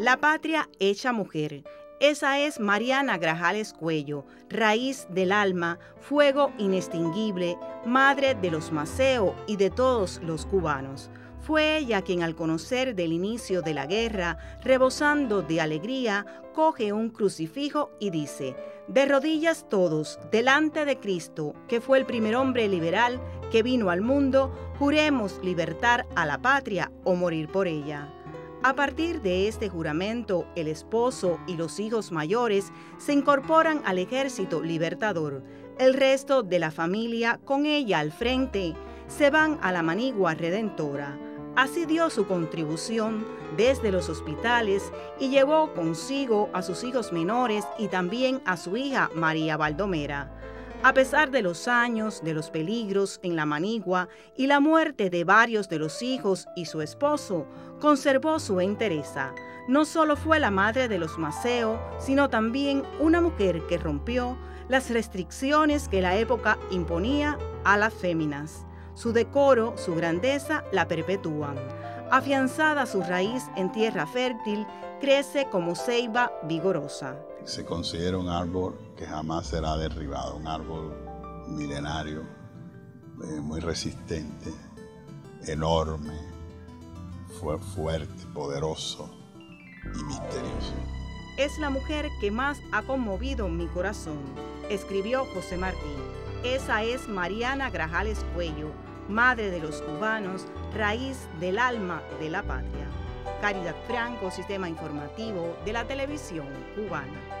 La patria hecha mujer. Esa es Mariana Grajales Cuello, raíz del alma, fuego inextinguible, madre de los Maceo y de todos los cubanos. Fue ella quien al conocer del inicio de la guerra, rebosando de alegría, coge un crucifijo y dice, de rodillas todos, delante de Cristo, que fue el primer hombre liberal que vino al mundo, juremos libertar a la patria o morir por ella. A partir de este juramento, el esposo y los hijos mayores se incorporan al ejército libertador. El resto de la familia, con ella al frente, se van a la manigua redentora. Así dio su contribución desde los hospitales y llevó consigo a sus hijos menores y también a su hija María Baldomera. A pesar de los años, de los peligros en la manigua y la muerte de varios de los hijos y su esposo, conservó su entereza. No solo fue la madre de los Maceo, sino también una mujer que rompió las restricciones que la época imponía a las féminas. Su decoro, su grandeza la perpetúan. Afianzada su raíz en tierra fértil, crece como ceiba vigorosa. Se considera un árbol que jamás será derribado, un árbol milenario, eh, muy resistente, enorme, fue fuerte, poderoso y misterioso. Es la mujer que más ha conmovido mi corazón, escribió José Martí. Esa es Mariana Grajales Cuello, madre de los cubanos, raíz del alma de la patria. Caridad Franco, Sistema Informativo de la Televisión Cubana.